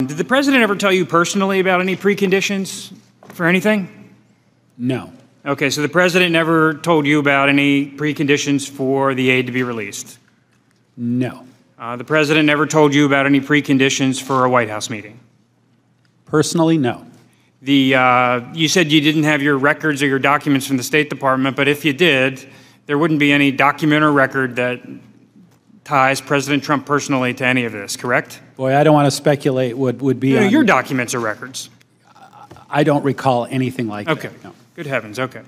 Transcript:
Did the president ever tell you personally about any preconditions for anything? No. Okay, so the president never told you about any preconditions for the aid to be released. No. Uh, the president never told you about any preconditions for a White House meeting. Personally, no. The, uh, you said you didn't have your records or your documents from the State Department, but if you did, there wouldn't be any document or record that ties President Trump personally to any of this, correct? Boy, I don't want to speculate what would be You know, on- your documents or records. I don't recall anything like that. Okay. no. Good heavens, okay.